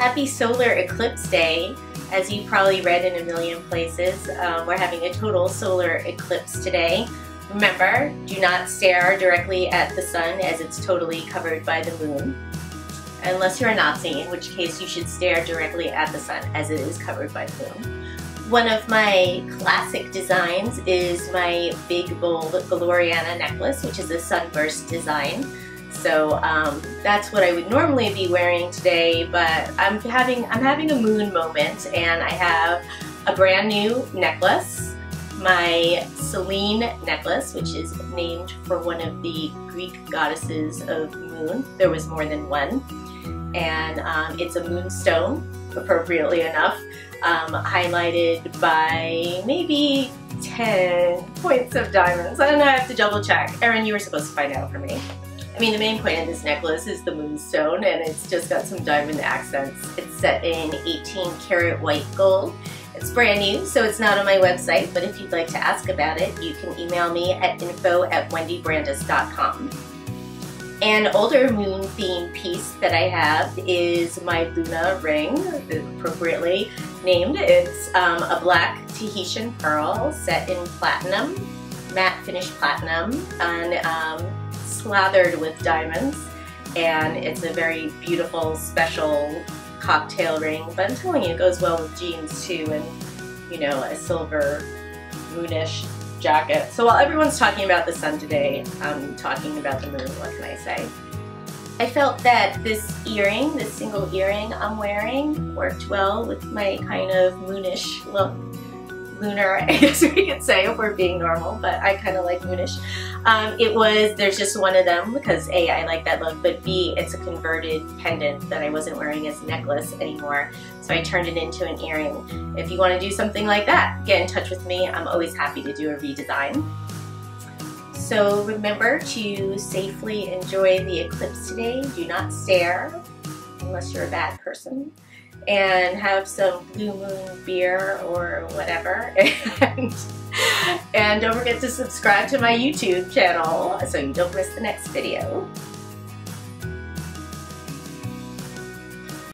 Happy Solar Eclipse Day. As you probably read in a million places, uh, we're having a total solar eclipse today. Remember, do not stare directly at the sun as it's totally covered by the moon. Unless you're a Nazi, in which case you should stare directly at the sun as it is covered by the moon. One of my classic designs is my big bold Gloriana necklace, which is a sunburst design. So um, that's what I would normally be wearing today, but I'm having I'm having a moon moment, and I have a brand new necklace, my Selene necklace, which is named for one of the Greek goddesses of moon. There was more than one, and um, it's a moonstone, appropriately enough, um, highlighted by maybe 10 points of diamonds. I don't know, I have to double check. Erin, you were supposed to find out for me. I mean, the main point of this necklace is the moonstone, and it's just got some diamond accents. It's set in 18 karat white gold. It's brand new, so it's not on my website, but if you'd like to ask about it, you can email me at info at wendybrandes.com. An older moon theme piece that I have is my Luna ring, appropriately named. It's um, a black Tahitian pearl set in platinum, matte finish platinum, and um, slathered with diamonds. And it's a very beautiful special cocktail ring. But I'm telling you it goes well with jeans too and you know a silver moonish jacket. So while everyone's talking about the sun today I'm talking about the moon what can I say? I felt that this earring this single earring I'm wearing worked well with my kind of moonish look lunar, I guess we could say if we're being normal, but I kind of like moonish. Um, it was, there's just one of them because A, I like that look, but B, it's a converted pendant that I wasn't wearing as a necklace anymore. So I turned it into an earring. If you want to do something like that, get in touch with me. I'm always happy to do a redesign. So remember to safely enjoy the eclipse today. Do not stare unless you're a bad person and have some Blue Moon beer or whatever. And, and don't forget to subscribe to my YouTube channel so you don't miss the next video.